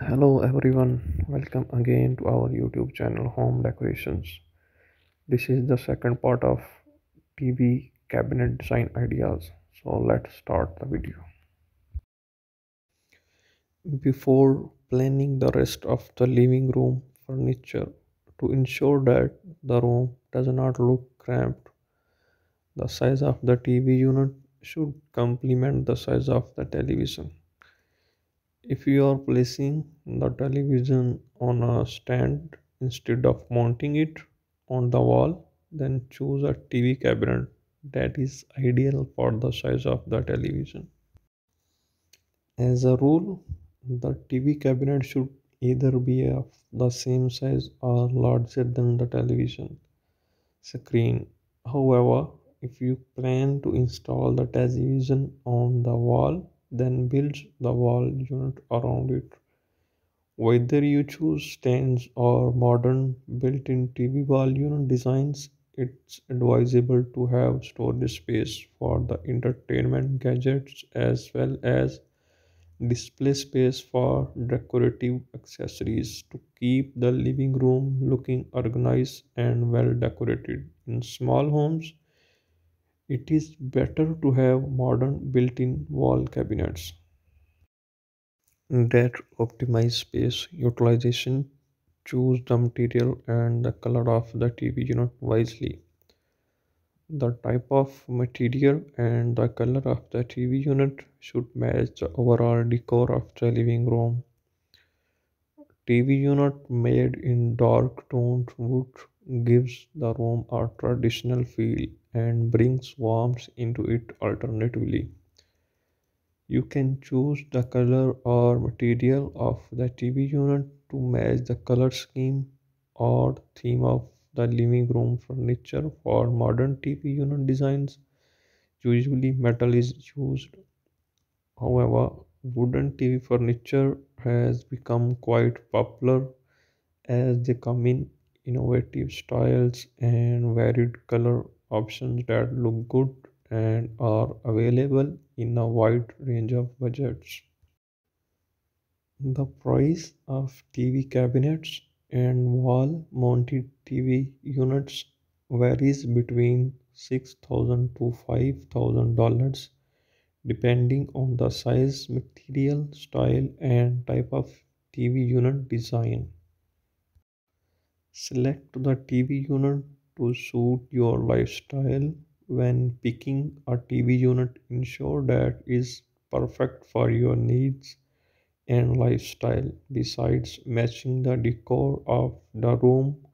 Hello everyone, welcome again to our YouTube channel Home Decorations. This is the second part of TV cabinet design ideas. So let's start the video. Before planning the rest of the living room furniture to ensure that the room does not look cramped, the size of the TV unit should complement the size of the television. If you are placing the television on a stand instead of mounting it on the wall, then choose a TV cabinet that is ideal for the size of the television. As a rule, the TV cabinet should either be of the same size or larger than the television screen. However, if you plan to install the television on the wall, then build the wall unit around it. Whether you choose stands or modern built-in TV wall unit designs, it's advisable to have storage space for the entertainment gadgets as well as display space for decorative accessories to keep the living room looking organized and well decorated. In small homes, it is better to have modern built-in wall cabinets that optimize space utilization. Choose the material and the color of the TV unit wisely. The type of material and the color of the TV unit should match the overall decor of the living room. TV unit made in dark toned wood gives the room a traditional feel and brings warmth into it alternatively. You can choose the color or material of the TV unit to match the color scheme or theme of the living room furniture for modern TV unit designs. Usually metal is used. However, wooden TV furniture has become quite popular as they come in innovative styles and varied color options that look good and are available in a wide range of budgets. The price of TV cabinets and wall mounted TV units varies between 6,000 to $5000 depending on the size, material, style, and type of TV unit design. Select the TV unit to suit your lifestyle. When picking a TV unit, ensure that is perfect for your needs and lifestyle. Besides matching the decor of the room,